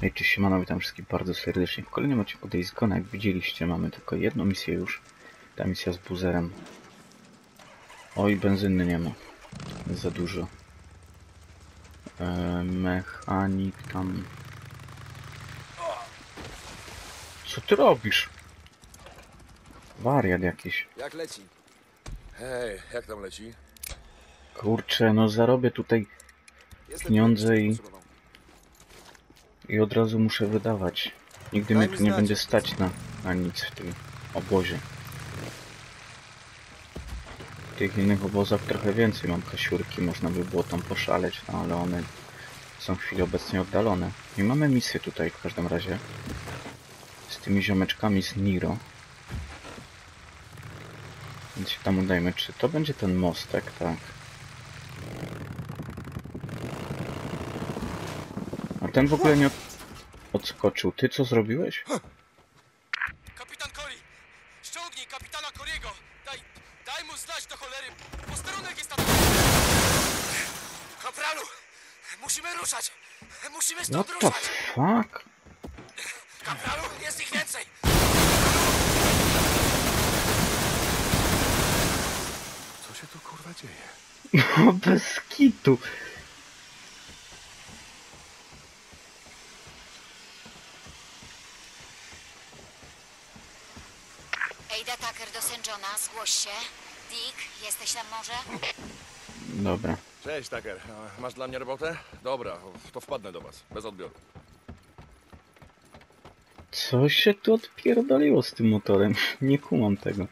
Hej, cześć, siemano, witam wszystkich bardzo serdecznie. W kolejnym odcinku Days Gone, jak widzieliście, mamy tylko jedną misję już. Ta misja z buzerem. Oj, benzyny nie ma. Jest za dużo. E, mechanik tam... Co ty robisz? Wariat jakiś. Jak leci? Hej, jak tam leci? Kurczę, no zarobię tutaj Pieniądze i-. i od razu muszę wydawać. Nigdy Daj mnie tu nie znać, będzie stać na, na nic w tym obozie. W tych innych obozach trochę więcej mam kasiurki, można by było tam poszaleć, no ale one są w chwili obecnej oddalone. I mamy misję tutaj w każdym razie. Z tymi ziomeczkami z Niro. Więc się tam udajmy. Czy to będzie ten mostek? Tak. Ten w ogóle nie od... odskoczył. Ty co zrobiłeś? Kapitan Cory! Ściągnij kapitana Coriego! Daj, daj mu znać do cholery! Posterunek jest tam! Kapralu! Musimy ruszać! Musimy What stąd the ruszać! fuck? Kapralu, jest ich więcej! Co się tu kurwa dzieje? No bez kitu. Ada Tucker do St. Johna, zgłoś się. Dick, jesteś tam może? Dobra. Cześć, Tucker. A, Masz dla mnie robotę? Dobra, to wpadnę do was. Bez odbioru. Co się tu odpierdoliło z tym motorem? Nie kumam tego.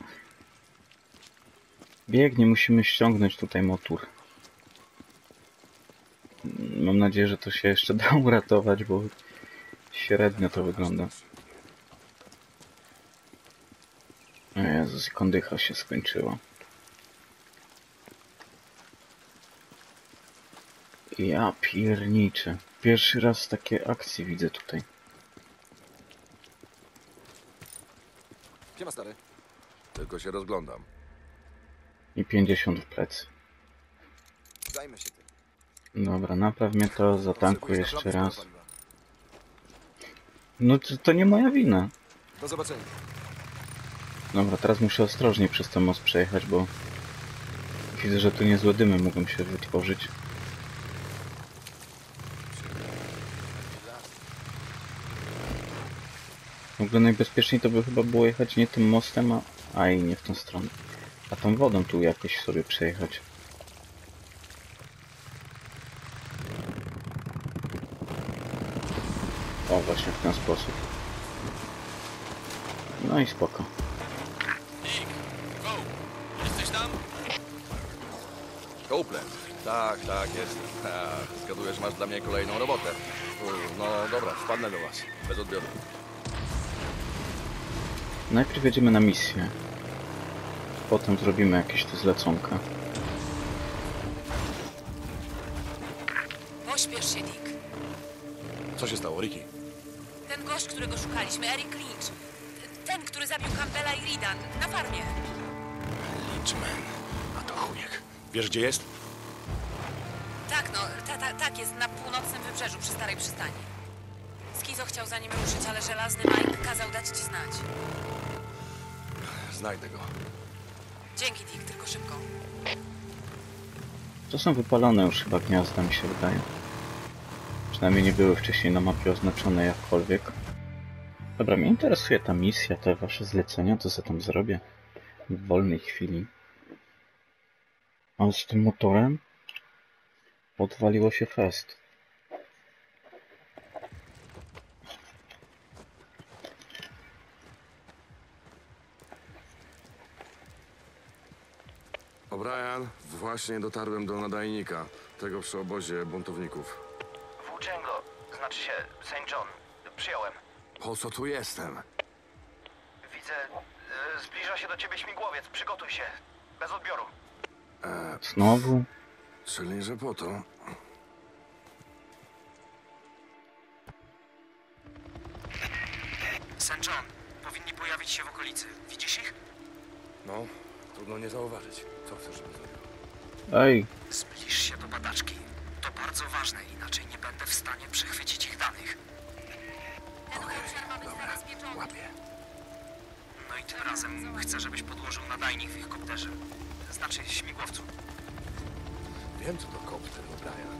Biegnie, musimy ściągnąć tutaj motor. Mam nadzieję, że to się jeszcze da uratować, bo średnio to wygląda. Jezus, kondycha się skończyła. Ja pierniczę. Pierwszy raz takie akcje widzę tutaj. Gdzie ma stary? Tylko się rozglądam. I 50 w plecy. Zajmę się tym. Dobra, napraw mnie to, zatankuję jeszcze raz. No to, to nie moja wina. Do zobaczenia. Dobra, teraz muszę ostrożnie przez ten most przejechać, bo widzę, że tu niezłe dymy mogą się wytworzyć. W ogóle najbezpieczniej to by chyba było jechać nie tym mostem, a... a i nie w tą stronę. A tą wodą tu jakoś sobie przejechać. O, właśnie w ten sposób. No i spoko. Copeland. Tak, tak, jest. Ha, zgadujesz, masz dla mnie kolejną robotę. U, No dobra, wpadnę do was. Bez odbioru. Najpierw jedziemy na misję. Potem zrobimy jakieś tu zleconka. Pośpiesz się, Dick. Co się stało, Ricky? Ten gość, którego szukaliśmy, Eric Lynch. Ten, który zabił Campbella i Reeda na farmie. Lynchman. A to chujek. Wiesz, gdzie jest? Tak, no, ta, ta, tak, jest na północnym wybrzeżu przy starej przystani. Skizo chciał za nim ruszyć, ale żelazny Mike kazał dać ci znać. Znajdę go. Dzięki, Dick, tylko szybko. To są wypalone już chyba gniazda, mi się wydaje. Przynajmniej nie były wcześniej na mapie oznaczone jakkolwiek. Dobra, mnie interesuje ta misja, te wasze zlecenia, to co tam zrobię w wolnej chwili. A z tym motorem odwaliło się fest. O'Brien, właśnie dotarłem do nadajnika, tego przy obozie buntowników. Włóczęgo, znaczy się St. John. Przyjąłem. Po co tu jestem? Widzę, e, zbliża się do ciebie śmigłowiec. Przygotuj się. Bez odbioru. E, Znowu? Czyli, że po to. St. John, powinni pojawić się w okolicy. Widzisz ich? No, trudno nie zauważyć. Co chcesz, żeby zrobił? Ej. Zbliż się do badaczki. To bardzo ważne, inaczej nie będę w stanie przechwycić ich danych. Okej, okay, dobra, łapię. No i tym razem chcę, żebyś podłożył nadajnik w ich kopterze. Znaczy śmigłowcu. Wiem, co to kopter, O'Brien.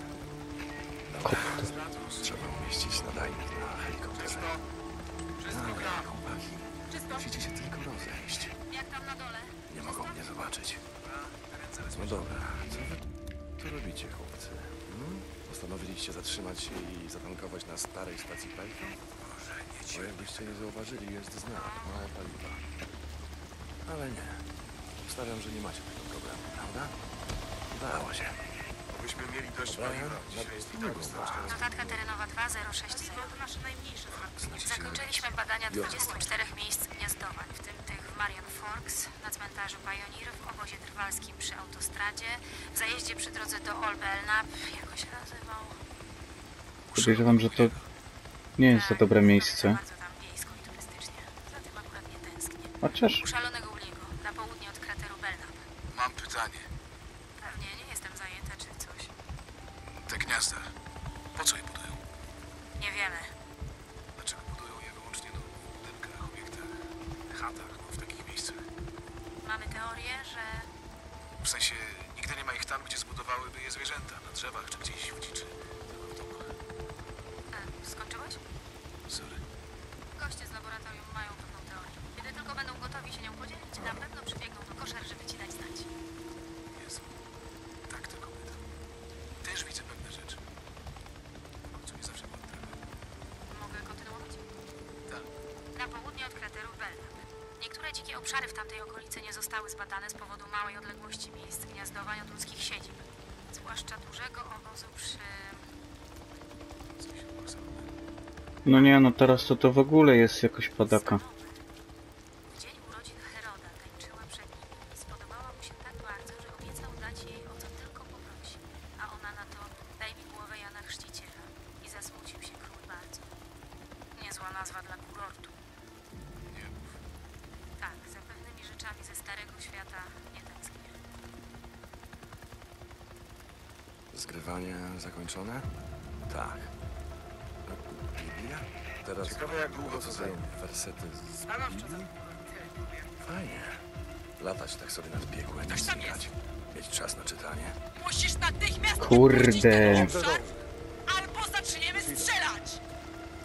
Trzeba umieścić nadajnik na helikopterze. Tak, chłopaki. Musicie się tylko rozejść. Jak tam na dole? Nie mogą mnie zobaczyć. No dobra, co wy tu robicie, chłopcy? Hmm? Postanowiliście zatrzymać się i zatankować na starej stacji paliwa? Bo jakbyście nie zauważyli, jest znak, mało paliwa. Ale nie. Stawiam, że nie macie tego prawda? Udało się. Byśmy mieli dość drugą stronę. Notatka terenowa 2060. To nasze najmniejsze fakty. Zakończyliśmy badania 24 miejsc gniazdowań, w tym tych w Marion Forks, na cmentarzu Pioneer, w obozie trwalskim przy autostradzie, w zajeździe przy drodze do Old Belknap, jak się nazywał? Podejrzewam, że to nie jest za dobre miejsce. Bardzo tam wiejsko i turystycznie. Za tym akurat nie tęsknię. Chociaż U szalonego Uliego, na południe od krateru Belknap. Mam pytanie. Pewnie nie jestem zajęta czy coś. Te gniazda, po co je budują? Nie wiemy. Dlaczego budują je wyłącznie no, w budynkach, obiektach, chatach, w takich miejscach? Mamy teorię, że W sensie, nigdy nie ma ich tam, gdzie zbudowałyby je zwierzęta, na drzewach czy gdzieś w dziczy. Tylko w domach. E, skończyłeś? Sorry. Goście z laboratorium mają pewną teorię. Kiedy tylko będą gotowi się nią podzielić, na pewno przybiegną do koszer, żeby ci dać znać. Tamtej okolicy nie zostały zbadane z powodu małej odległości miejsc gniazdowań od ludzkich siedzib. Zwłaszcza dużego obozu przy... No nie, no teraz to to w ogóle jest jakoś padaka. Kurde. albo zaczniemy strzelać!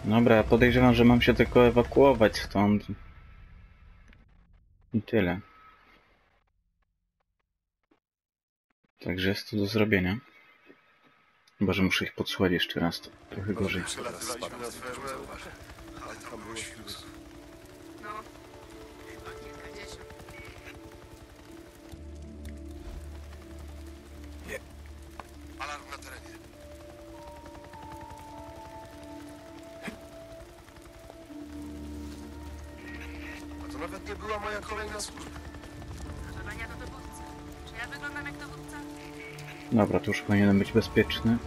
Dobra, podejrzewam, że mam się tylko ewakuować stąd. I tyle. Także jest to do zrobienia. Chyba, że muszę ich podsłuchać jeszcze raz, to trochę gorzej. No, była moja kolejna służba. Zadania do dowódcy. Czy ja wyglądam jak dowódca? Dobra, tu już powinienem być bezpieczny.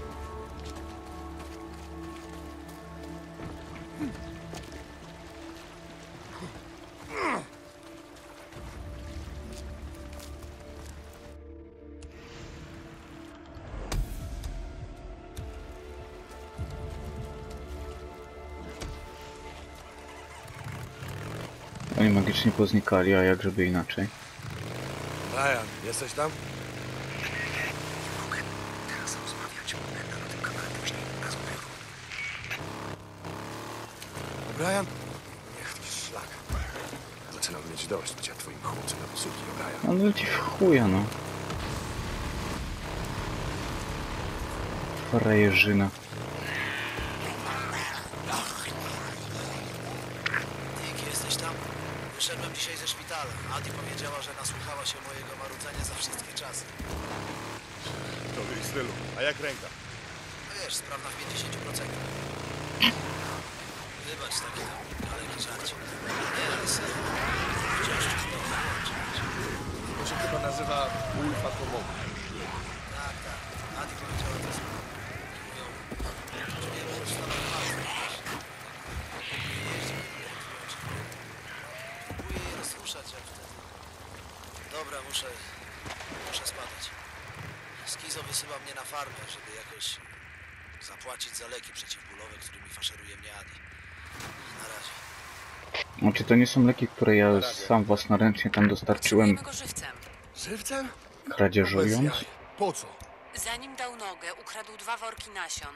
Magicznie poznikali, a jak żeby inaczej. Brian, jesteś tam? Mogę teraz rozmawiać. Będę na tym później. Bez odbioru. Brian? Niech to szlak. Zaczynam mieć dość bycia twoim chłopcem na posługi, Brian. No ci w chuja, no. Frajerzyna. Dick, jesteś tam? Wyszedłem dzisiaj ze szpitala. Adi powiedziała, że nasłuchała się mojego marudzenia za wszystkie czasy. To w stylu. A jak ręka? No wiesz, sprawna w 50%. Wybacz taki tam daleki żarcie. Nie, ale serio. Wciąż ci to wyłączyć. To się chyba nazywa ulf atomowy. Tak, tak. Adi powiedziała to samo. Mówią, że nie możesz stanąć palcem, wiesz. Próbuję jeździć, wyłączyć. Próbuję je rozruszać, jak wtedy. Dobra, muszę... muszę spadać. Skizo wysyła mnie na farmę, żeby jakoś zapłacić za leki przeciwbólowe, którymi faszeruje mnie Adi. Na razie. Znaczy to nie są leki, które ja sam własnoręcznie tam dostarczyłem go żywcem. Żywcem? kradzieżując. Po co? Zanim dał nogę, ukradł dwa worki nasion.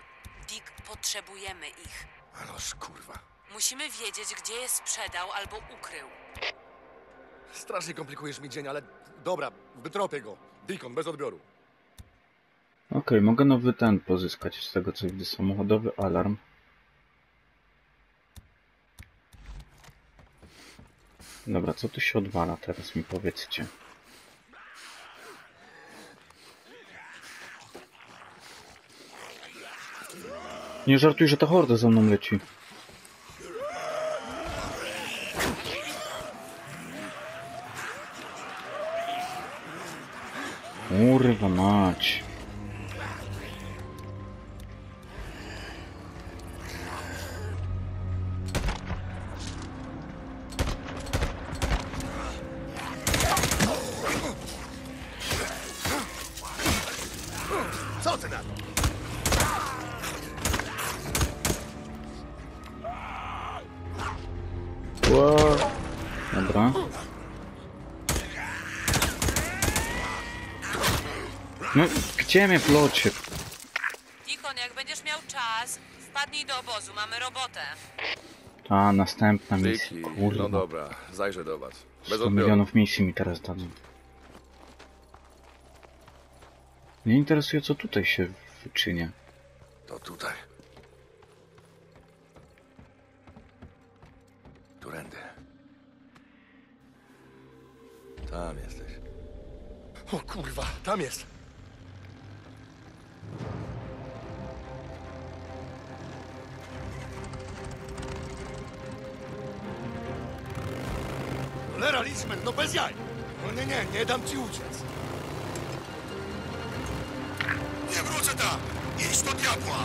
Dick, potrzebujemy ich. Aloż kurwa. Musimy wiedzieć, gdzie je sprzedał albo ukrył. Strasznie komplikujesz mi dzień, ale dobra, wytropię go. Deacon, bez odbioru. Okej, mogę nowy ten pozyskać z tego co widzę. Samochodowy alarm. Dobra, co tu się odwala teraz mi powiedzcie. Nie żartuj, że ta horda za mną leci. Kurwa mać. No, gdzie mnie w locie? Deacon, jak będziesz miał czas, wpadnij do obozu, mamy robotę. A, następna misja. No Kurwa. dobra, zajrzę do was. Bez 100 odbioru. milionów misji mi teraz dadzą. Mnie interesuje, co tutaj się wyczynia. To tutaj. Turędy. Tam jesteś. O kurwa, tam jest. Cholera, Liczmen, no bez jaj! No nie, nie, nie dam ci uciec. Nie wrócę tam! Idź do diabła!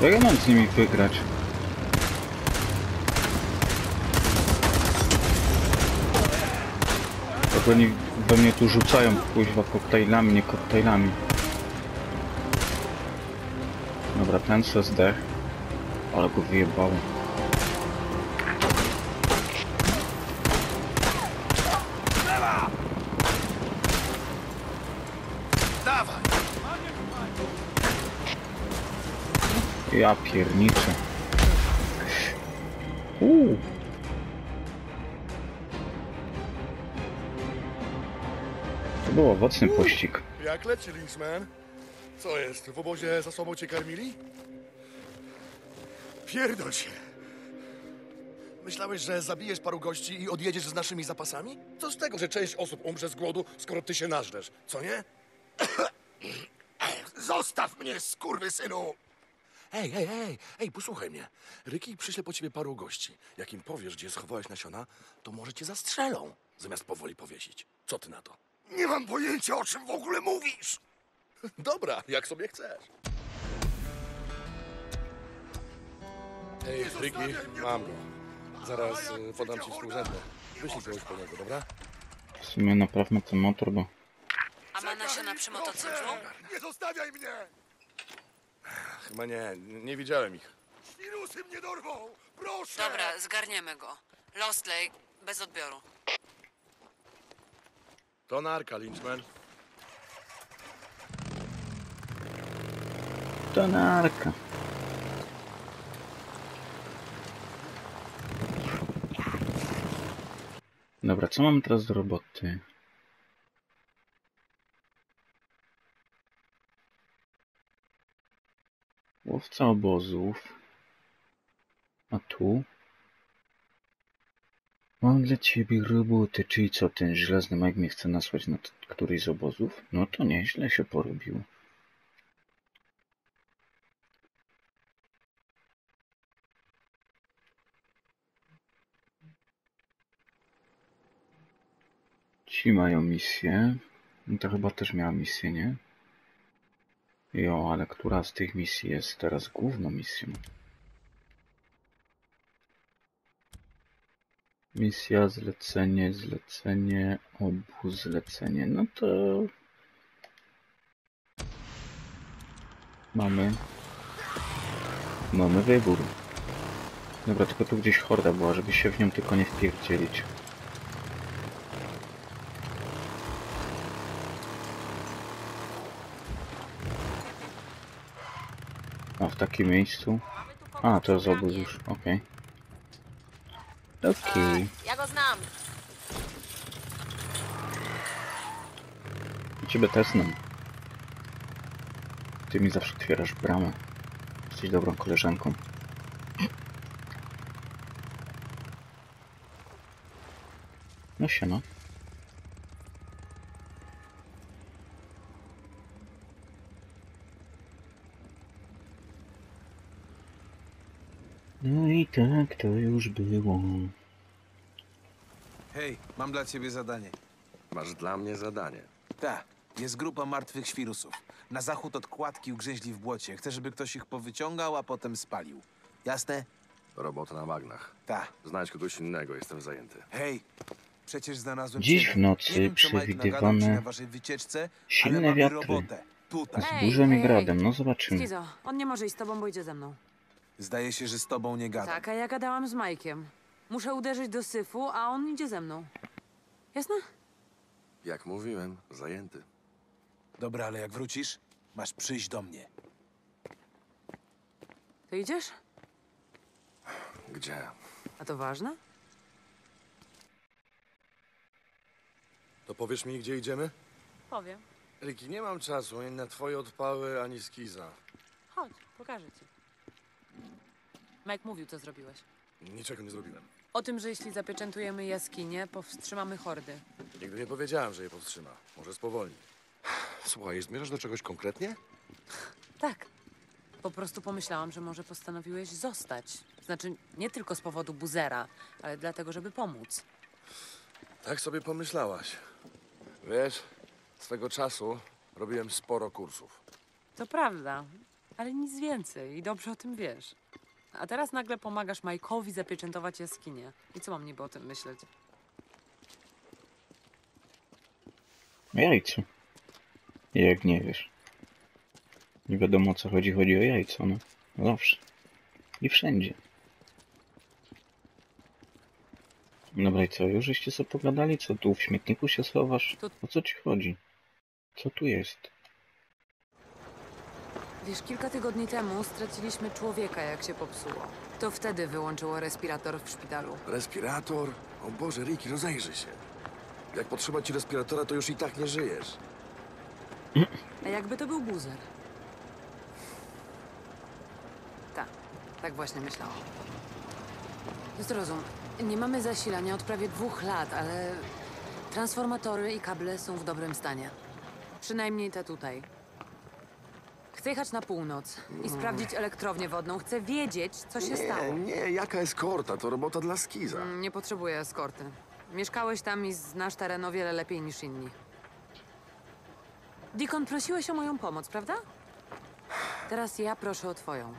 Jak ja mam z nimi wygrać? To oni we mnie tu rzucają kuźwa koktajlami, nie koktajlami. Dobra, ten se. Ale go wyjebało. Ja pierniczę. Uuu. To był owocny pościg. Jak leci, Lynchman? Co jest, w obozie za sobą cię karmili? Pierdol się! Myślałeś, że zabijesz paru gości i odjedziesz z naszymi zapasami? Co z tego, że część osób umrze z głodu, skoro ty się nażresz, co nie? Zostaw mnie, skurwysynu! Ej, ej, ej, ej, posłuchaj mnie. Ryki przyśle po ciebie paru gości. Jak im powiesz, gdzie schowałeś nasiona, to może cię zastrzelą, zamiast powoli powiesić. Co ty na to? Nie mam pojęcia, o czym w ogóle mówisz. Dobra, jak sobie chcesz. Ej, Ryki, mam go. Zaraz y, podam ci współrzędne. Wyślij kogoś po niego, dobra? W sumie naprawmy ten motor, bo... A ma nasiona przy motocyklu? Nie zostawiaj mnie! Chyba nie, nie widziałem ich. Wirusy mnie dorwą! Proszę! Dobra, zgarniemy go. Lost Lake, bez odbioru. To narka, Lynchman. To narka. Dobra, co mamy teraz do roboty? Łowca obozów. A tu? Mam dla ciebie roboty, czyli co, ten żelazny Mike mnie chce nasłać na któryś z obozów? No to nieźle się porobił. Ci mają misję. No to chyba też miała misję, nie? Jo, ale która z tych misji jest teraz główną misją? Misja, zlecenie, zlecenie, obu zlecenie. No to... Mamy... Mamy wybór. Dobra, tylko tu gdzieś horda była, żeby się w nią tylko nie wpierdzielić. Takim miejscu? A, to jest obóz już, okej. Okej. Ja go znam. Ciebie też znam. Ty mi zawsze otwierasz bramę. Jesteś dobrą koleżanką. No siema. No i tak to już było. Hej, mam dla ciebie zadanie. Masz dla mnie zadanie. Ta, jest grupa martwych świrusów. Na zachód od kładki ugrzęźli w błocie. Chcę, żeby ktoś ich powyciągał, a potem spalił. Jasne? Robota na bagnach. Ta. Znajdź kogoś innego, jestem zajęty. Hej, przecież znalazłem Dziś w nocy przewidywane na waszej wycieczce, silne wiatry. robotę. Tutaj. Z burzem i gradem, no zobaczymy. Skizo, on nie może iść z tobą, bo idzie ze mną. Zdaje się, że z tobą nie gadam. Tak, a ja gadałam z Majkiem. Muszę uderzyć do syfu, a on idzie ze mną. Jasne? Jak mówiłem, zajęty. Dobra, ale jak wrócisz, masz przyjść do mnie. To idziesz? Gdzie? A to ważne? To powiesz mi, gdzie idziemy? Powiem. Riki, nie mam czasu ani na twoje odpały, ani skiza. Chodź, pokażę ci. Mike mówił, co zrobiłeś. Niczego nie zrobiłem. O tym, że jeśli zapieczętujemy jaskinię, powstrzymamy hordy. Nigdy nie powiedziałem, że je powstrzyma. Może spowolni. Słuchaj, zmierzasz do czegoś konkretnie? Tak. Po prostu pomyślałam, że może postanowiłeś zostać. Znaczy, nie tylko z powodu buzera, ale dlatego, żeby pomóc. Tak sobie pomyślałaś. Wiesz, swego czasu robiłem sporo kursów. To prawda, ale nic więcej i dobrze o tym wiesz. A teraz nagle pomagasz Majkowi zapieczętować jaskinię. I co mam niby o tym myśleć? Jajco. Jak nie wiesz. Nie wiadomo o co chodzi, chodzi o jajco, no. Zawsze. I wszędzie. Dobra i co, już żeście sobie pogadali? Co tu w śmietniku się schowasz? O co ci chodzi? Co tu jest? Wiesz, kilka tygodni temu straciliśmy człowieka, jak się popsuło. To wtedy wyłączyło respirator w szpitalu. Respirator? O Boże, Riki, rozejrzyj się. Jak potrzeba ci respiratora, to już i tak nie żyjesz. A jakby to był buzer? Tak, tak właśnie myślałam. Zrozum, nie mamy zasilania od prawie dwóch lat, ale transformatory i kable są w dobrym stanie. Przynajmniej te tutaj. Chcę jechać na północ i sprawdzić elektrownię wodną. Chcę wiedzieć, co się stało. Nie, nie, jaka eskorta? To robota dla skiza. Mm, Nie potrzebuję eskorty. Mieszkałeś tam i znasz teren o wiele lepiej niż inni. Deacon, prosiłeś o moją pomoc, prawda? Teraz ja proszę o twoją.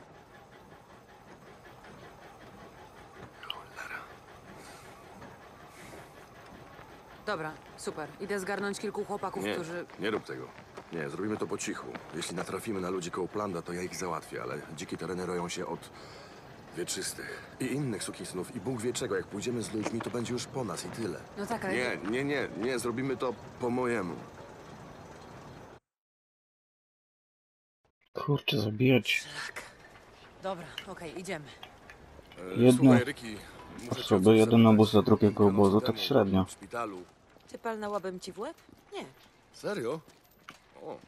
Dobra, super. Idę zgarnąć kilku chłopaków, Nie, którzy... nie rób tego. Nie, zrobimy to po cichu. Jeśli natrafimy na ludzi koło Planda, to ja ich załatwię, ale dzikie tereny roją się od wieczystych i innych sukinsynów i Bóg wie czego. Jak pójdziemy z ludźmi, to będzie już po nas i tyle. No tak, ale... Nie, nie, nie, nie, zrobimy to po mojemu. Kurczę, zabijać Tak. Dobra, okej, idziemy. E, Jedno Słuchaj, Ryki, muszę cię osoby, o coś jeden zapytać. obóz za drugiego Kilka nocy obozu, tak temu średnio. W szpitalu. Ty palnęłabym ci w łeb? Nie. Serio? O,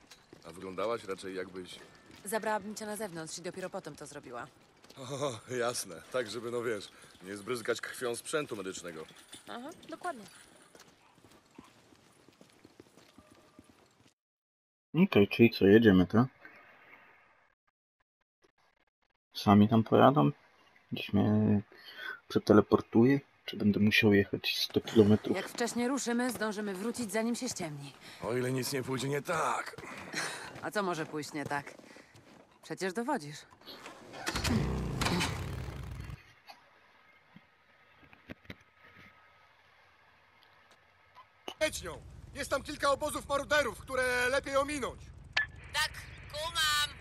a wyglądałaś raczej jakbyś... Zabrałabym cię na zewnątrz i dopiero potem to zrobiła. O, jasne. Tak, żeby, no wiesz, nie zbryzgać krwią sprzętu medycznego. Aha, dokładnie. Okej, czyli co, jedziemy, tak? Sami tam pojadą? Gdzieś mnie przeteleportuje? Czy będę musiał jechać 100 km? Jak wcześniej ruszymy, zdążymy wrócić, zanim się ściemni. O ile nic nie pójdzie nie tak. A co może pójść nie tak? Przecież dowodzisz. Miedźnią. Jest tam kilka obozów maruderów, które lepiej ominąć. Tak, kumam!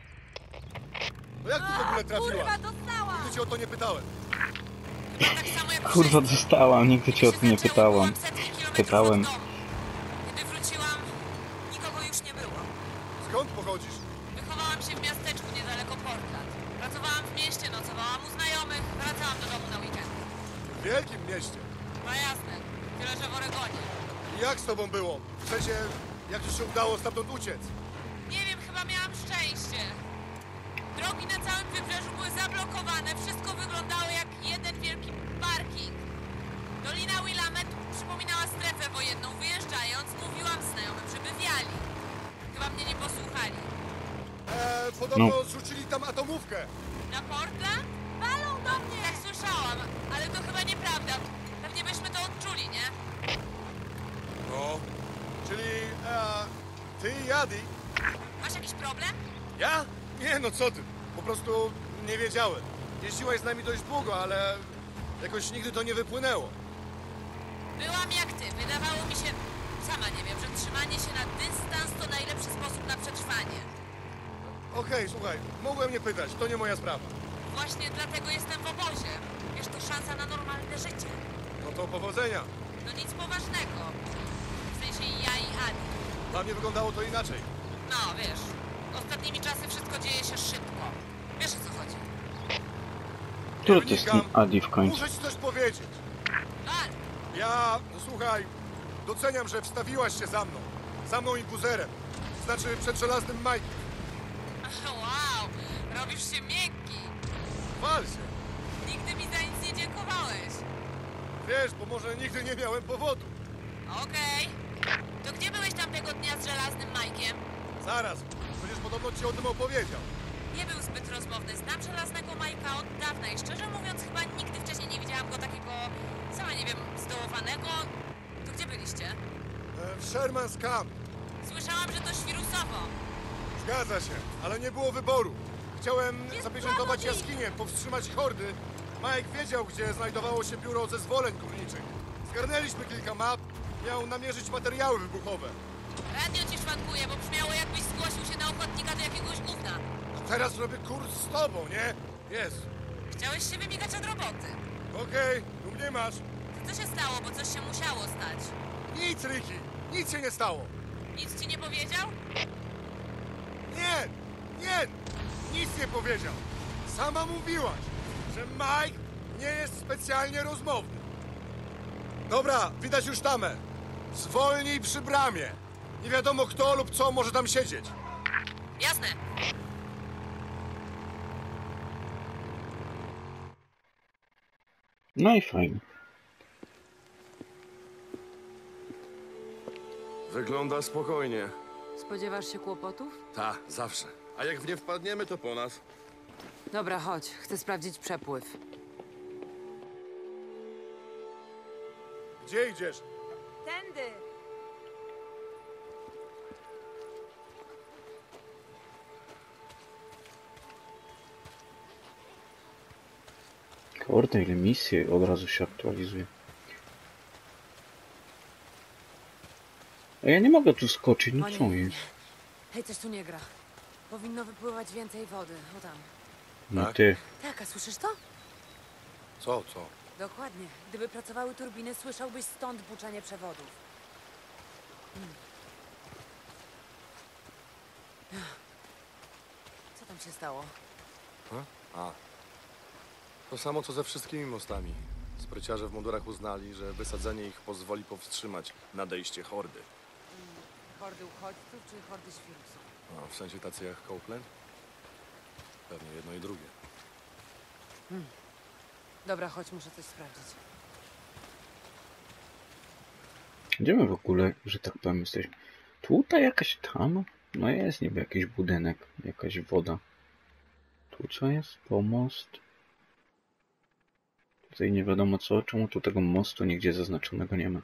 No jak tu w ogóle trafiłaś? dostałam! Nigdy cię o to nie pytałem. Kurwa, dostałam, nigdy cię o to nie pytałam. Pytałem. Kiedy wróciłam, nikogo już nie było. Skąd pochodzisz? Wychowałam się w miasteczku niedaleko Portland. Pracowałam w mieście, nocowałam u znajomych, wracałam do domu na weekend. W wielkim mieście. No jasne, tyle że w Oregonie. I jak z tobą było? W sensie, jak ci się udało stamtąd uciec? Nie wiem, chyba miałam szczęście. Drogi na całym wybrzeżu były zablokowane, wszystko wyglądało wojenną. Wyjeżdżając, mówiłam znajomym, żeby wiali. Chyba mnie nie posłuchali. Eee, podobno zrzucili tam atomówkę. Na Portland? Walą do mnie! Tak słyszałam, ale to chyba nieprawda. Pewnie byśmy to odczuli, nie? No. Czyli, e, ty i Adi? Masz jakiś problem? Ja? Nie, no co ty. Po prostu nie wiedziałem. Jeździłaś z nami dość długo, ale jakoś nigdy to nie wypłynęło. Byłam jak ty. Wydawało mi się, sama nie wiem, że trzymanie się na dystans to najlepszy sposób na przetrwanie. Okej, słuchaj, mogłem nie pytać, to nie moja sprawa. Właśnie dlatego jestem w obozie. Wiesz, to szansa na normalne życie. No to powodzenia. No nic poważnego. W sensie ja i Adi. Dla mnie wyglądało to inaczej. No, wiesz, ostatnimi czasy wszystko dzieje się szybko. Wiesz o co chodzi. Który to jest ten Adi w końcu? Muszę ci coś powiedzieć. Ja, no słuchaj, doceniam, że wstawiłaś się za mną. Za mną i buzerem. Znaczy przed żelaznym Mike'iem. wow, robisz się miękki. Wal się. Nigdy mi za nic nie dziękowałeś. Wiesz, bo może nigdy nie miałem powodu. Okej. To gdzie byłeś tamtego dnia z żelaznym Majkiem? Zaraz, przecież podobno ci o tym opowiedział. Nie był zbyt rozmowny. Znam żelaznego Majka od dawna i szczerze mówiąc chyba nigdy wcześniej nie widziałam go takiego, sama nie wiem, zdołowanego. To gdzie byliście? E, W Sherman's Camp. Słyszałam, że to świrusowo. Zgadza się, ale nie było wyboru. Chciałem zapieczętować jaskinię, powstrzymać hordy. Mike wiedział, gdzie znajdowało się biuro zezwoleń górniczych. Zgarnęliśmy kilka map, miał namierzyć materiały wybuchowe. Radio ci szwankuje, bo brzmiało jakbyś zgłosił się na ochotnika do jakiegoś gówna. A teraz robię kurs z tobą, nie? Jest. Chciałeś się wymigać od roboty. Okej, tu mnie masz. To co się stało, bo coś się musiało stać? Nic, Ricky, nic się nie stało. Nic ci nie powiedział? Nie, nie, nic nie powiedział. Sama mówiłaś, że Mike nie jest specjalnie rozmowny. Dobra, widać już tamę. Zwolnij przy bramie. Nie wiadomo kto lub co może tam siedzieć. Jasne. No i fajnie. Wygląda spokojnie. Spodziewasz się kłopotów? Ta, zawsze. A jak w nie wpadniemy, to po nas. Dobra, chodź. Chcę sprawdzić przepływ. Gdzie idziesz? Tędy. Kurde, ile misji od razu się aktualizuje. A ja nie mogę tu skoczyć, no co jest? Hej, coś tu nie gra. Powinno wypływać więcej wody. O tam. No Tak? ty, Tak, a słyszysz to? Co, co? Dokładnie. Gdyby pracowały turbiny, słyszałbyś stąd buczenie przewodów. Hmm. Co tam się stało? A. To samo co ze wszystkimi mostami. Spryciarze w mundurach uznali, że wysadzenie ich pozwoli powstrzymać nadejście hordy. Hordy uchodźców czy hordy świrusów? No, w sensie tacy jak Copeland? Pewnie jedno i drugie. Dobra, chodź, muszę coś sprawdzić. gdzie my w ogóle, że tak powiem, jesteśmy? Tutaj jakaś tam? No jest niby jakiś budynek, jakaś woda. Tu co jest? Pomost. Tutaj nie wiadomo co, czemu tu tego mostu nigdzie zaznaczonego nie ma.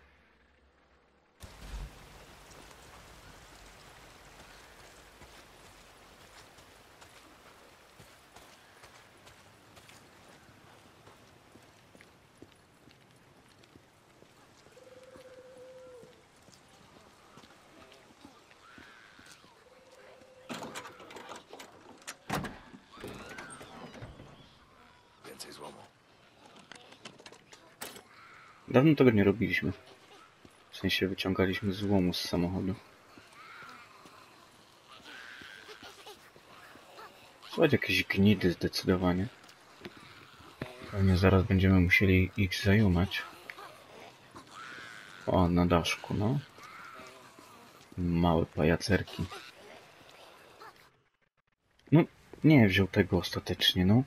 Więcej złomu. Dawno tego nie robiliśmy. W sensie wyciągaliśmy złomu z samochodu. Słuchaj, jakieś gnidy zdecydowanie. Pewnie zaraz będziemy musieli ich zajumać. O, na daszku, no. Małe pajacerki. No, nie wziął tego ostatecznie, no.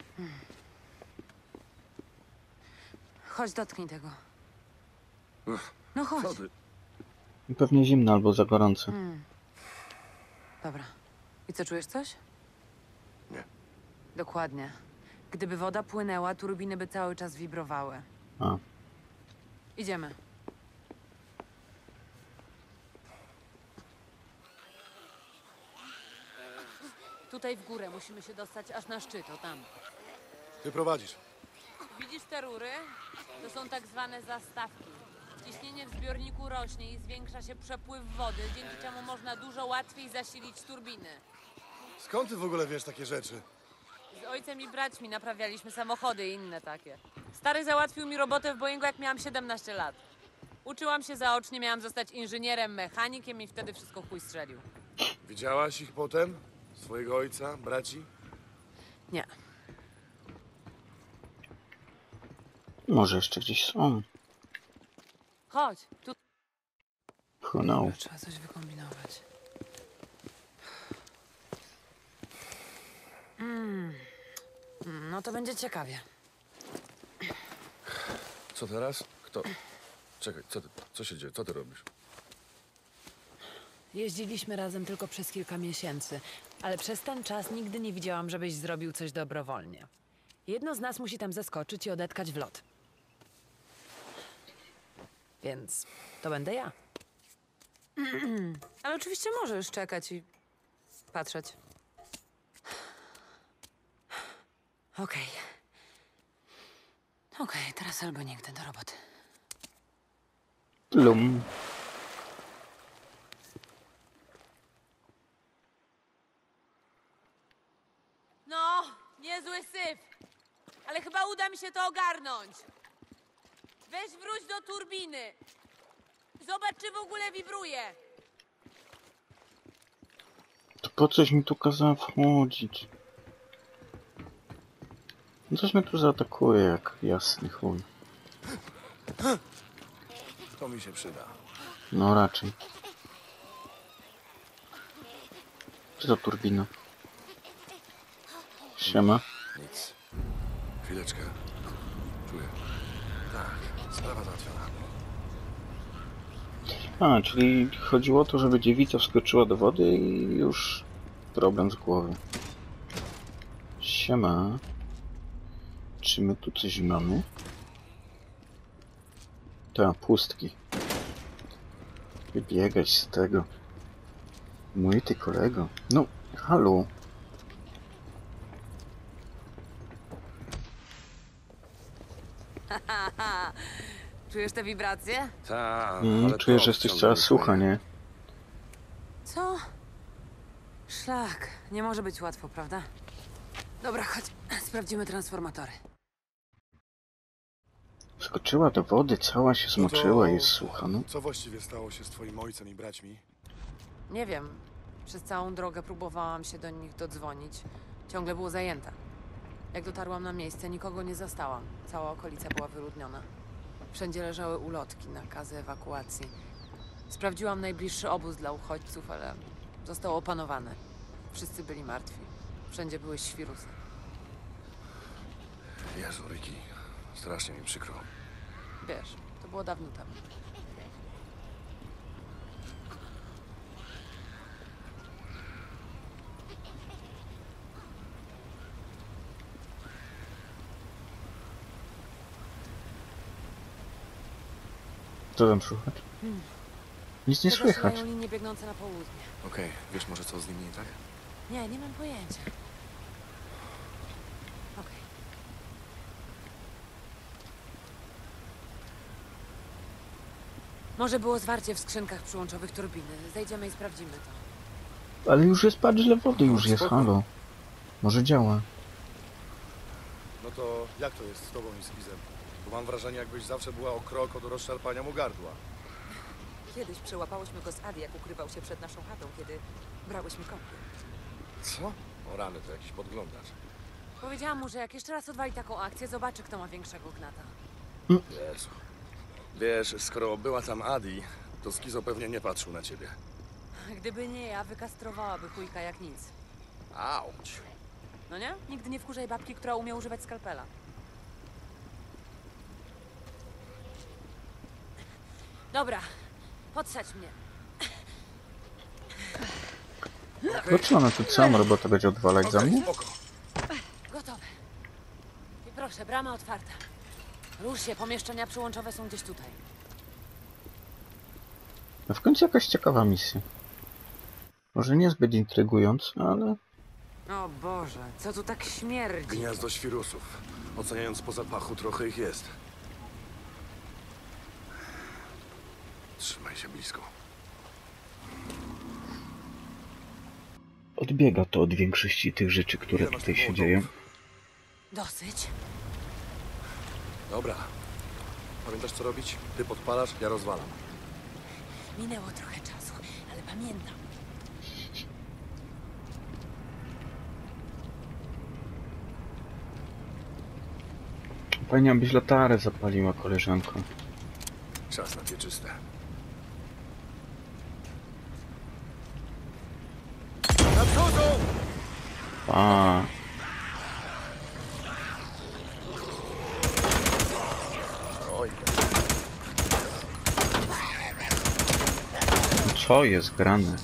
Chodź, dotknij tego. No chodź. Co ty? Pewnie zimno albo za gorące. Mm. Dobra. I co, czujesz coś? Nie. Dokładnie. Gdyby woda płynęła, turbiny by cały czas wibrowały. A. Idziemy. Tutaj w górę musimy się dostać aż na szczyt, o tam. Ty prowadzisz. Widzisz te rury? To są tak zwane zastawki. Ciśnienie w zbiorniku rośnie i zwiększa się przepływ wody, dzięki czemu można dużo łatwiej zasilić turbiny. Skąd ty w ogóle wiesz takie rzeczy? Z ojcem i braćmi naprawialiśmy samochody i inne takie. Stary załatwił mi robotę w Boeingu, jak miałam 17 lat. Uczyłam się zaocznie, miałam zostać inżynierem, mechanikiem i wtedy wszystko chuj strzelił. Widziałaś ich potem? Swojego ojca, braci? Nie. Może jeszcze gdzieś są. Chodź, tu Who knows? trzeba coś wykombinować. Mm. No to będzie ciekawie. Co teraz? Kto? Czekaj, co, ty, co się dzieje? Co ty robisz? Jeździliśmy razem tylko przez kilka miesięcy, ale przez ten czas nigdy nie widziałam, żebyś zrobił coś dobrowolnie. Jedno z nas musi tam zeskoczyć i odetkać w lot. Więc to będę ja. Ale oczywiście możesz czekać i patrzeć. Okej. Okej, teraz albo nigdy do roboty. Lum. No, niezły syf. Ale chyba uda mi się to ogarnąć. Weź wróć do turbiny. Zobacz, czy w ogóle wibruje. To po coś mi tu kazała wchodzić? No Coś mnie tu zaatakuje jak jasny chuj. To mi się przyda. No raczej. Czy to turbina? Siema. Nic. Chwileczkę. Czuję. Tak, sprawa załatwiona. A, czyli chodziło o to, żeby dziewica wskoczyła do wody i już problem z głowy. Siema. Czy my tu coś mamy? Ta, pustki. Wybiegać z tego. Mój ty kolego. No, halo. Czujesz te wibracje? Tak, Mm, czuję, że jesteś cała sucha, nie? Co? Szlak. Nie może być łatwo, prawda? Dobra, chodź. Sprawdzimy transformatory. Wskoczyła do wody, cała się No zmoczyła i jest sucha, no. Co właściwie stało się z twoim ojcem i braćmi? Nie wiem. Przez całą drogę próbowałam się do nich dodzwonić. Ciągle było zajęte. Jak dotarłam na miejsce, nikogo nie zastałam. Cała okolica była wyludniona. Wszędzie leżały ulotki, nakazy ewakuacji. Sprawdziłam najbliższy obóz dla uchodźców, ale został opanowany. Wszyscy byli martwi. Wszędzie były świrusy. Jezu, Ricky. Strasznie mi przykro. Wiesz, to było dawno temu. Co tam słychać? Nic nie słychać. szylają linie biegnące na południe. Okej, wiesz może co z nimi nie tak? Nie, nie mam pojęcia. Okej. Może było zwarcie w skrzynkach przyłączowych turbiny. Zejdziemy i sprawdzimy to. Ale już jest patrz ile wody już No, jest, halo. Może działa. No to jak to jest z tobą i z Bizem? Mam wrażenie, jakbyś zawsze była o krok od rozszarpania mu gardła. Kiedyś przełapałyśmy go z Adi, jak ukrywał się przed naszą chatą, kiedy brałyśmy kopię. Co? O rany, to jakiś podglądacz. Powiedziałam mu, że jak jeszcze raz odwali taką akcję, zobaczy, kto ma większego gnata. Jezu. Wiesz, skoro była tam Adi, to Skizo pewnie nie patrzył na ciebie. Gdyby nie ja, wykastrowałaby chujka jak nic. Auć. No nie? Nigdy nie wkurzaj babki, która umie używać skalpela. Dobra, podsadź mnie. Co, no to całą robotę będzie odwalać za mnie? Gotowe. I proszę, brama otwarta. Rusz się, pomieszczenia przyłączowe są gdzieś tutaj. No w końcu jakaś ciekawa misja. Może niezbyt intrygując, ale O Boże, co tu tak śmierdzi? Gniazdo świrusów. Oceniając po zapachu, trochę ich jest. Trzymaj się blisko. odbiega to od większości tych rzeczy, które Ile masz tutaj tu się dzieją. Dosyć. Dobra. Pamiętasz co robić? Ty podpalasz, ja rozwalam. Minęło trochę czasu, ale pamiętam. Fajnie, abyś latarę zapaliła, koleżanko. Czas na pieczyste. Nadchodzą! A, co jest grane?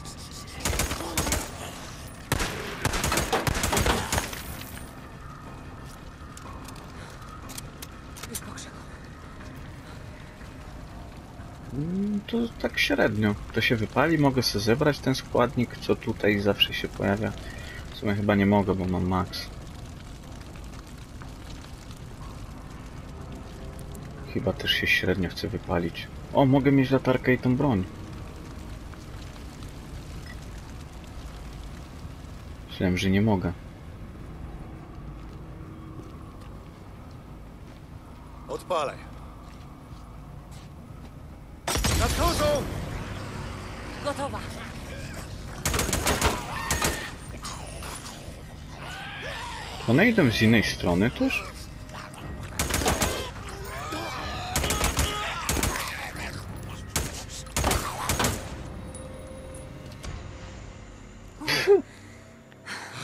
Mm, To tak średnio. To się wypali, mogę sobie zebrać ten składnik, co tutaj zawsze się pojawia. W sumie chyba nie mogę, bo mam max. Chyba też się średnio chce wypalić. O, mogę mieć latarkę i tą broń. Myślałem, że nie mogę. odpalaj. Nadchodzą! Gotowa. One idą z innej strony też?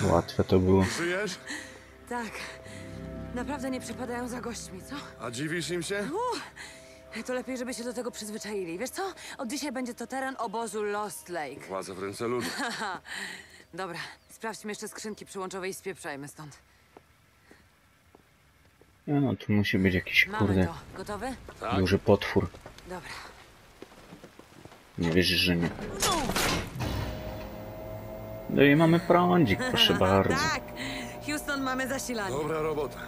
Łatwe to było. Żyjesz? Tak. Naprawdę nie przepadają za gośćmi, co? A dziwisz im się? To lepiej, żeby się do tego przyzwyczaili. Wiesz co? Od dzisiaj będzie to teren obozu Lost Lake. Władza w ręce ludu. Dobra, sprawdźmy jeszcze skrzynki przyłączowe i spieprzajmy stąd. No, no tu musi być jakiś Mamy kurde to. Gotowy? duży potwór. Dobra. Nie wierzysz, że nie. No i mamy prądzik, proszę bardzo. tak! Houston, mamy zasilanie. Dobra robota.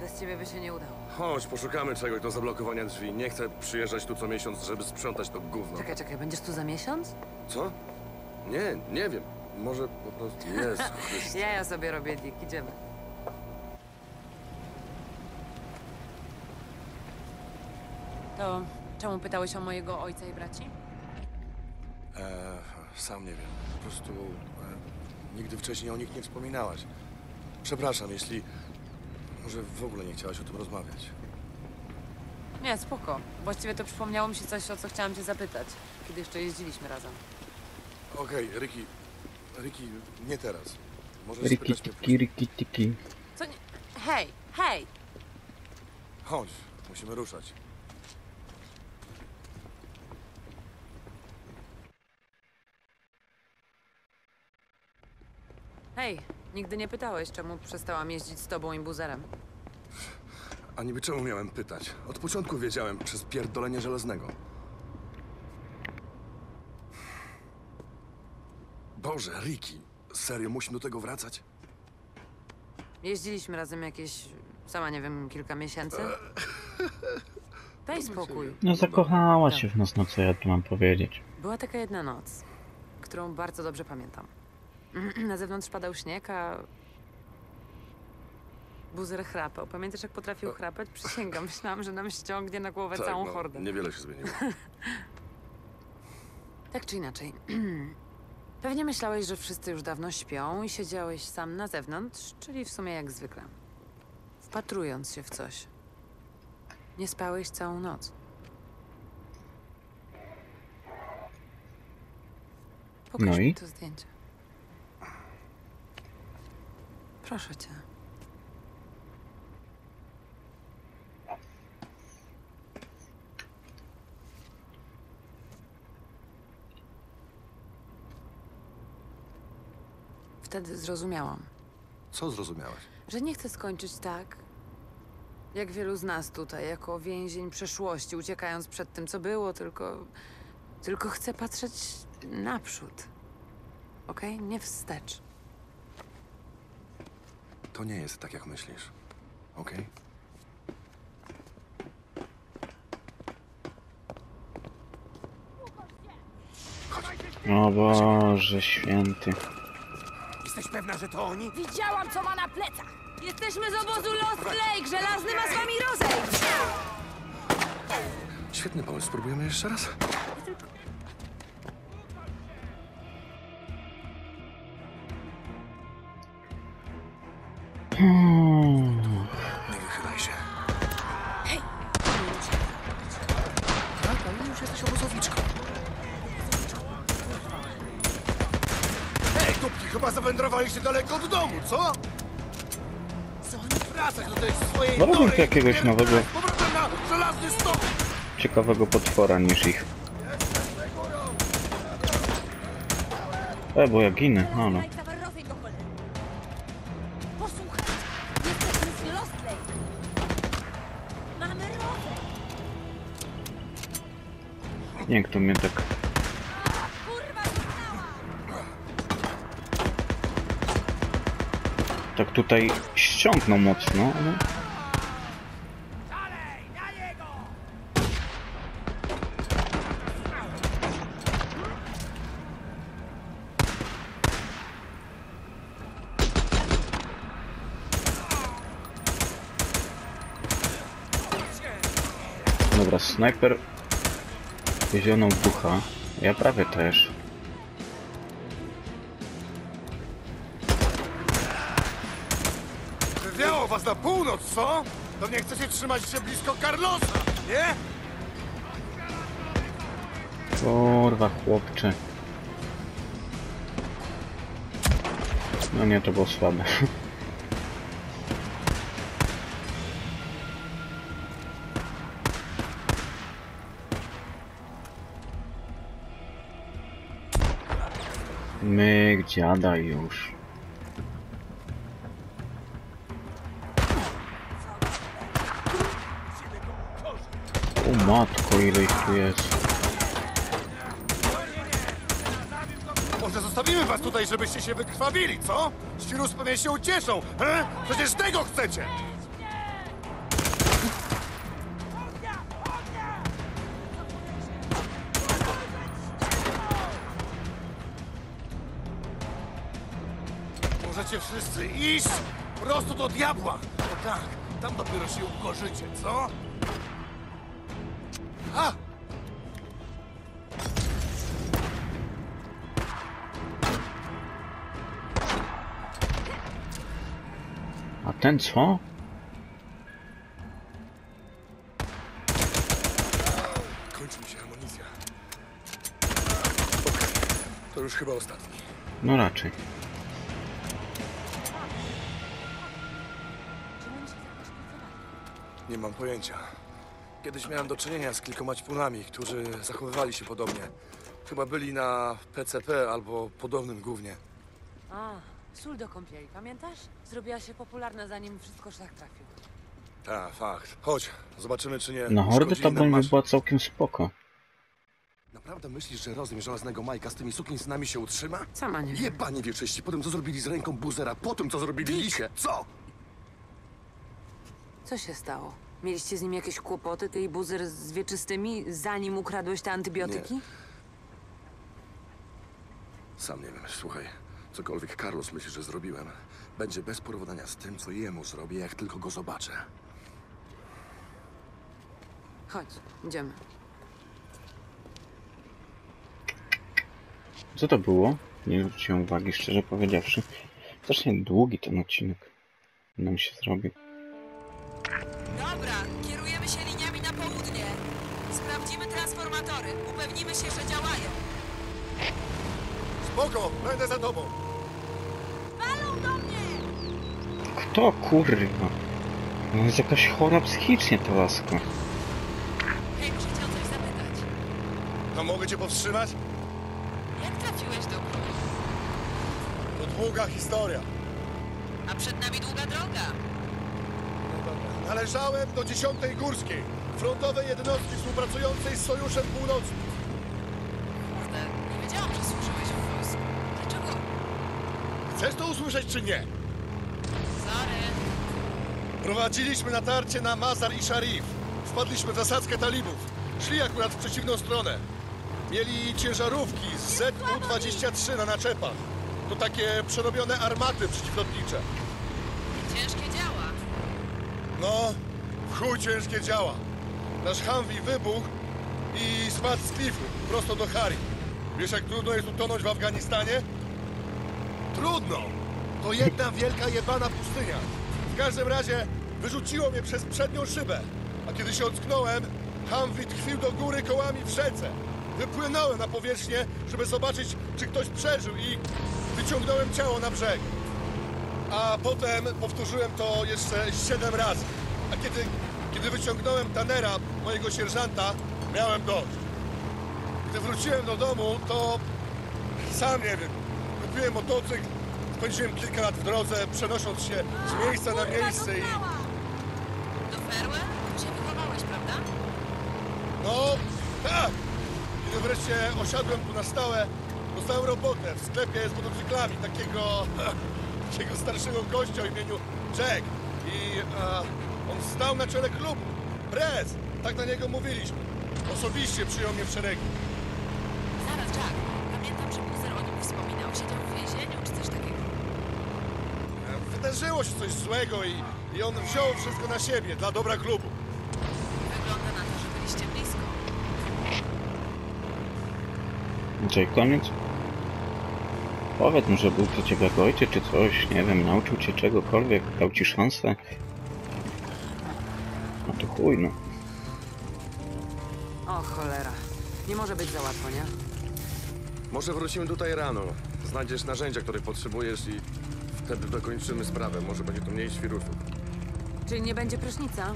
Bez ciebie by się nie udało. Chodź, poszukamy czegoś do zablokowania drzwi. Nie chcę przyjeżdżać tu co miesiąc, żeby sprzątać to gówno. Czekaj, czekaj, będziesz tu za miesiąc? Co? Nie, nie wiem. Może po prostu... Jezu Chryste. Ja ja sobie robię dik, idziemy. To czemu pytałeś o mojego ojca i braci? E, sam nie wiem. Po prostu e, nigdy wcześniej o nich nie wspominałaś. Przepraszam, jeśli może w ogóle nie chciałaś o tym rozmawiać. Nie, spoko. Właściwie to przypomniało mi się coś, o co chciałam cię zapytać, kiedy jeszcze jeździliśmy razem. Okej, Ricky. Ricky, nie teraz. Możesz Riki spytać mnie tiki, później. riki tiki. Co nie... Hej, hej! Chodź, musimy ruszać. Hej, nigdy nie pytałeś, czemu przestałam jeździć z tobą i buzerem. A niby czemu miałem pytać? Od początku wiedziałem przez pierdolenie żelaznego. Boże, Ricky. Serio, musimy do tego wracać? Jeździliśmy razem jakieś, sama nie wiem, kilka miesięcy. Daj spokój. No zakochała się w nas, no co ja tu mam powiedzieć. Była taka jedna noc, którą bardzo dobrze pamiętam. Na zewnątrz padał śnieg, a Buzer chrapał. Pamiętasz, jak potrafił chrapać? Przysięgam, myślałam, że nam ściągnie na głowę Tak, całą no, hordę. niewiele się zmieniło. Tak czy inaczej. Pewnie myślałeś, że wszyscy już dawno śpią i siedziałeś sam na zewnątrz, czyli w sumie jak zwykle. Wpatrując się w coś. Nie spałeś całą noc. Pokaż No mi i? to zdjęcie. Proszę cię. Wtedy zrozumiałam, Co zrozumiałeś? że nie chcę skończyć tak, jak wielu z nas tutaj, jako więzień przeszłości, uciekając przed tym, co było, tylko. tylko chcę patrzeć naprzód. Okej? Nie wstecz. To nie jest tak, jak myślisz. Okej? O Boże święty. Jesteś pewna, że to oni? Widziałam, co ma na plecach! Jesteśmy z obozu Lost Lake! Żelazny ma z wami rozejść! Świetny pomysł. Spróbujemy jeszcze raz? Zawędrowaliście daleko od domu, co? Co oni wracać do tej swojej No tu jakiegoś nowego- z powrotem na żelazny stok! Ciekawego potwora niż ich. E, bo ja ginę. No. Daj rozejść do cholery! Posłuchaj! Jesteśmy z Lost Lake! Mamy rozejść! Nie, kto mnie tak... tutaj ściągnął mocno, ale... Dobra, snajper w ducha. Ja prawie też. Wywiało was na północ, co? Pewnie chcecie trzymać się blisko Carlosa, nie? Kurwa, chłopcze. No nie, to było słabe. Myk dziada już. Ile ich tu jest. Może zostawimy was tutaj, żebyście się wykrwawili, co? Świrus pewnie się ucieszą, he? Przecież tego chcecie! Możecie wszyscy iść prosto do diabła. Tak, tam dopiero się ukorzycie, co? Ten co? Kończy mi się amunicja. To już chyba ostatni. No raczej. Nie mam pojęcia. Kiedyś miałem do czynienia z kilkoma ćpunami, którzy zachowywali się podobnie. Chyba byli na PCP albo podobnym głównie. A, sól do kąpieli, pamiętasz? Zrobiła się popularna zanim wszystko szlak trafił. Tak, fakt. Chodź, zobaczymy czy nie. Na ta nam broń by była całkiem spoko. Naprawdę myślisz, że rozum żelaznego Majka z tymi sukinsynami się utrzyma? Sama nie wiem. Jebanie wieczyści, po tym co zrobili z ręką buzera, po tym co zrobili lisie. Co? Co się stało? Mieliście z nim jakieś kłopoty, ty i buzer z wieczystymi, zanim ukradłeś te antybiotyki? Sam nie wiem, słuchaj. Cokolwiek Carlos myśli, że zrobiłem, będzie bez porównania z tym, co jemu zrobię, jak tylko go zobaczę. Chodź, idziemy. Co to było? Nie zwróciłem uwagi, szczerze powiedziawszy. Strasznie długi ten odcinek nam się zrobił. Dobra, kierujemy się liniami na południe. Sprawdzimy transformatory. Upewnimy się, że działają. Spoko, będę za tobą. Walą do mnie! Kto kurwa? No jest jakaś chora psychicznie ta laska. Hej, muszę cię o coś zapytać. A mogę cię powstrzymać? Jak trafiłeś do góry? To długa historia. A przed nami długa droga. Należałem do 10 Górskiej, frontowej jednostki współpracującej z Sojuszem Północnym. Kurde, nie wiedziałam, że służyłeś w wojsku. Dlaczego? Chcesz to usłyszeć czy nie? Sorry. Prowadziliśmy natarcie na Mazar i Sharif. Wpadliśmy w zasadzkę talibów. Szli akurat w przeciwną stronę. Mieli ciężarówki z ZU-23 na naczepach. To takie przerobione armaty przeciwlotnicze. Ciężkie działa. No, w chuj ciężkie działa. Nasz Humvee wybuchł i spadł z klifu prosto do Hari. Wiesz, jak trudno jest utonąć w Afganistanie? Trudno! To jedna wielka jebana pustynia. W każdym razie wyrzuciło mnie przez przednią szybę. A kiedy się ocknąłem, Humvee tkwił do góry kołami w rzece. Wypłynąłem na powierzchnię, żeby zobaczyć, czy ktoś przeżył i wyciągnąłem ciało na brzeg. A potem powtórzyłem to jeszcze siedem razy. A kiedy, kiedy wyciągnąłem Tanera, mojego sierżanta, miałem dość. Gdy wróciłem do domu, to sam nie wiem. Kupiłem motocykl, spędziłem kilka lat w drodze, przenosząc się z miejsca na miejsce i... Do? Tu się wychowałeś, prawda? No, tak! Kiedy wreszcie osiadłem tu na stałe, dostałem robotę w sklepie z motocyklami takiego, takiego starszego gościa o imieniu Jack. I e, on stał na czele klubu. Prez! Tak na niego mówiliśmy. Osobiście przyjął mnie w szeregi. Zaraz, Jack. Pamiętam, że Buzer o nim wspominał. Siedział w więzieniu czy coś takiego. E, Wydarzyło się coś złego i, i on wziął wszystko na siebie dla dobra klubu. Wygląda na to, że byliście blisko. Czyli koniec? Powiedz mu, że był to ciebie jak ojciec czy coś, nie wiem, nauczył cię czegokolwiek, dał ci szansę. No to chuj, no. O cholera. Nie może być za łatwo, nie? Może wrócimy tutaj rano. Znajdziesz narzędzia, których potrzebujesz i wtedy dokończymy sprawę. Może będzie tu mniej świrusów. Czyli nie będzie prysznica?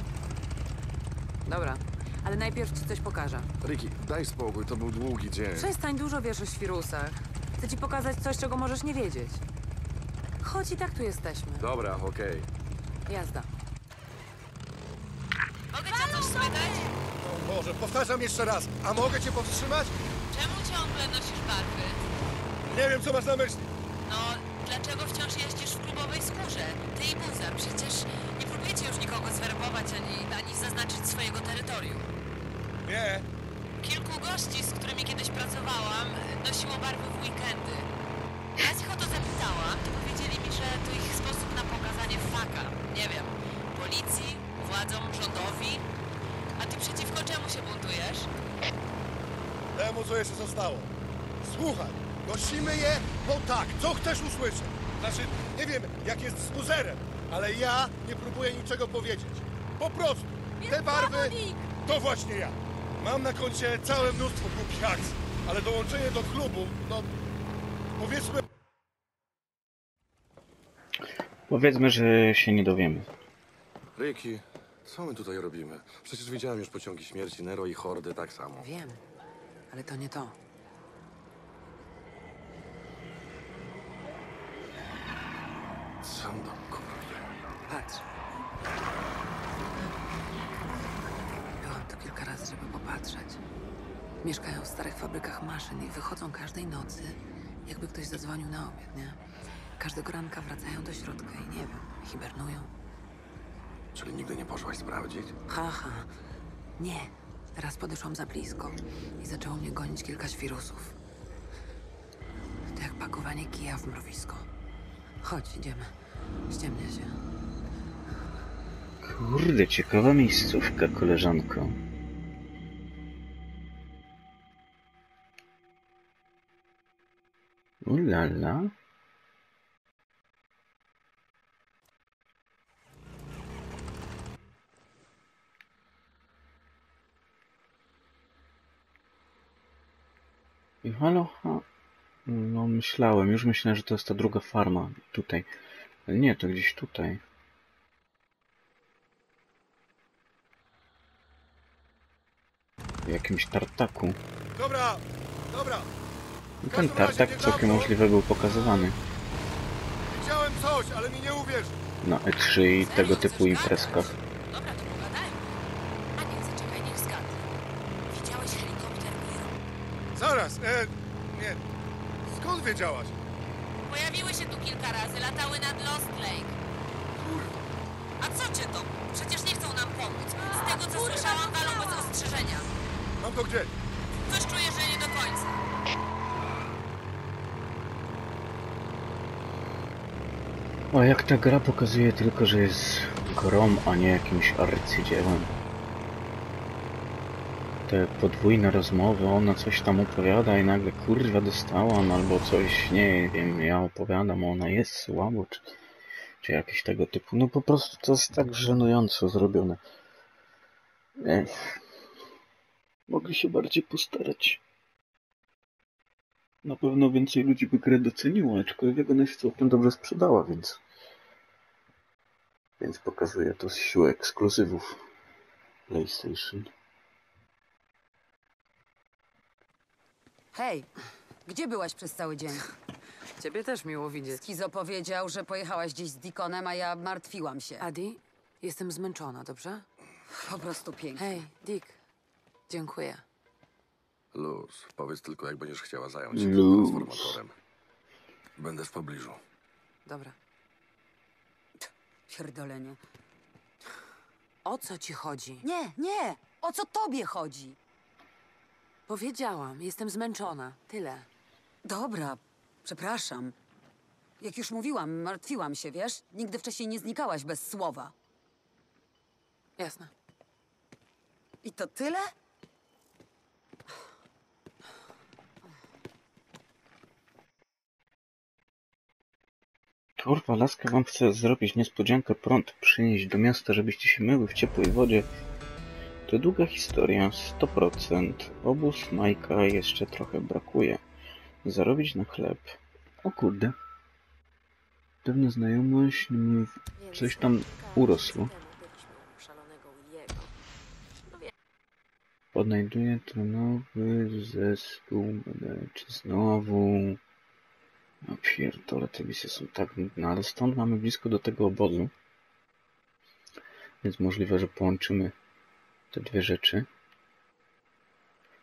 Dobra, ale najpierw ci coś pokażę. Ricky, daj spokój, to był długi dzień. Przestań dużo wiesz o świrusach. Chcę ci pokazać coś, czego możesz nie wiedzieć. Chodź i tak tu jesteśmy. Dobra, okej. Jazda. Mogę cię coś spytać? O Boże, powtarzam jeszcze raz. A mogę cię powstrzymać? Czemu ciągle nosisz barwy? Nie wiem, co masz na myśli. Próbuję niczego powiedzieć. Po prostu, te barwy to właśnie ja. Mam na koncie całe mnóstwo głupich akcji, ale dołączenie do klubu, no, powiedzmy, Powiedzmy, że się nie dowiemy. Ricky, co my tutaj robimy? Przecież widziałem już pociągi śmierci, Nero i Hordy tak samo. Wiem, ale to nie to. Co do kurwy. Patrz. Byłam tu kilka razy, żeby popatrzeć. Mieszkają w starych fabrykach maszyn i wychodzą każdej nocy, jakby ktoś zadzwonił na obiad, nie? Każdego ranka wracają do środka i nie wiem, hibernują. Czyli nigdy nie poszłaś sprawdzić? Haha. Nie. Raz podeszłam za blisko i zaczęło mnie gonić kilka świrusów. To jak pakowanie kija w mrowisko. Chodź, idziemy. Ściemnia się. Kurde, ciekawa miejscówka, koleżanko. Ulala. I halo, ha. No myślałem, już myślałem, że to jest ta druga farma. Tutaj. Nie, to gdzieś tutaj. W jakimś tartaku. Dobra, dobra. I ten tartak całkiem możliwe był pokazywany Widziałem coś, ale mi nie uwierzy. na E3 i tego typu imprezkach. Dobra, to pogadajmy. A nie, zaczekaj, niech zgadnę. Widziałeś helikopter Miro? Zaraz, e, nie. Skąd wiedziałaś? Pojawiły się tu kilka razy, latały nad Lost Lake. A co cię to? Przecież nie chcą nam pomóc. Z tego co słyszałam, walą bez ostrzeżenia. Mam to gdzieś. Coś czuję, że nie do końca. O, jak ta gra pokazuje tylko, że jest grom, a nie jakimś arcydziełem. Te podwójne rozmowy, ona coś tam opowiada i nagle kurwa dostałam albo coś, nie wiem, ja opowiadam, a ona jest słabo, czy, czy jakieś tego typu. No po prostu to jest tak żenująco zrobione. Ech. Mogli się bardziej postarać. Na pewno więcej ludzi by grę doceniło, aczkolwiek ona się całkiem dobrze sprzedała, więc... Więc pokazuje to siłę ekskluzywów PlayStation. Hej, gdzie byłaś przez cały dzień? Ciebie też miło widzieć. Skizo powiedział, że pojechałaś gdzieś z Dikonem, a ja martwiłam się. Adi, jestem zmęczona, dobrze? Po prostu pięknie. Hej, Dick. Dziękuję. Luz, powiedz tylko, jak będziesz chciała zająć się Luz. transformatorem. Będę w pobliżu. Dobra. Pierdolenie. O co ci chodzi? Nie, nie! O co tobie chodzi? Powiedziałam, jestem zmęczona. Tyle. Dobra, przepraszam. Jak już mówiłam, martwiłam się, wiesz? Nigdy wcześniej nie znikałaś bez słowa. Jasne. I to tyle? Kurwa, laska wam chce zrobić niespodziankę prąd, przynieść do miasta, żebyście się myły w ciepłej wodzie. To długa historia, 100%. Obóz Majka jeszcze trochę brakuje. Zarobić na chleb. O kurde. Pewna znajomość, coś tam urosło. Odnajduję tu nowy zespół, czy znowu... No pierdolę, te misje są tak nudne, ale stąd mamy blisko do tego obozu. Więc możliwe, że połączymy te dwie rzeczy.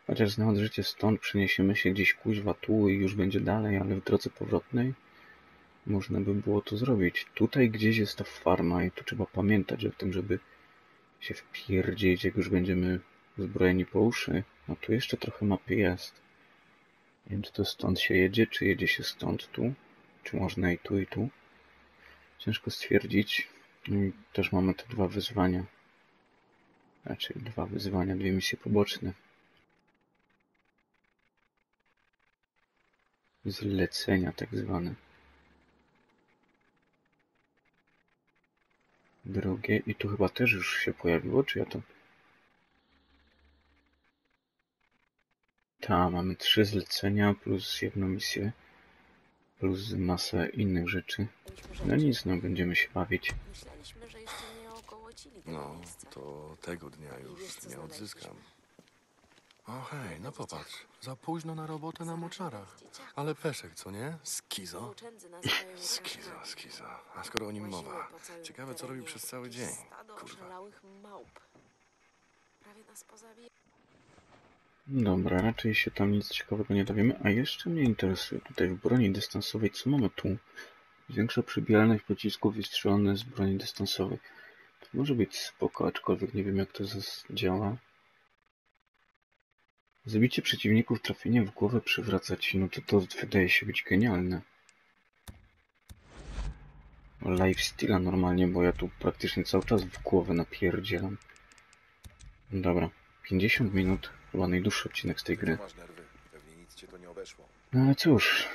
Chociaż znając życie stąd, przeniesiemy się gdzieś kuźwa tu i już będzie dalej, ale w drodze powrotnej można by było to zrobić. Tutaj gdzieś jest ta farma i tu trzeba pamiętać o tym, żeby się wpierdzieć, jak już będziemy uzbrojeni po uszy. No tu jeszcze trochę mapy jest. Nie wiem, czy to stąd się jedzie, czy jedzie się stąd tu, czy można i tu, i tu. Ciężko stwierdzić. I też mamy te dwa wyzwania. Raczej dwa wyzwania, dwie misje poboczne. Zlecenia tak zwane. Drugie i tu chyba też już się pojawiło, czy ja to... Ta, mamy trzy zlecenia plus jedną misję. Plus masę innych rzeczy. No nic, no będziemy się bawić. Myśleliśmy, że jeszcze nie okołocili tego No, miejsca. to tego dnia już nie odzyskam. O hej, no popatrz. Za późno na robotę na moczarach. Ale peszek, co nie? Skizo? Włóczędzy nazywają. A skoro o nim Łaziły mowa, po całym ciekawe co robi terenie przez cały jakieś dzień. Stado Kurwa. oszalałych małp. Prawie nas pozabija. Dobra, raczej się tam nic ciekawego nie dowiemy. A jeszcze mnie interesuje tutaj w broni dystansowej, co mamy tu? Zwiększa przebieralność pocisków wystrzelonych z broni dystansowej. To może być spoko, aczkolwiek nie wiem jak to działa. Zabicie przeciwników, trafienie w głowę przywraca ci, no to to wydaje się być genialne. lifestyla normalnie, bo ja tu praktycznie cały czas w głowę napierdzielam. Dobra, 50 minut, chyba najdłuższy odcinek z tej gry. No ale cóż,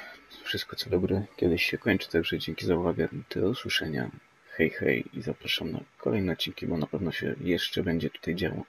wszystko co do gry kiedyś się kończy, także dzięki za uwagę. Do usłyszenia. Hej, hej i zapraszam na kolejne odcinki, bo na pewno się jeszcze będzie tutaj działo.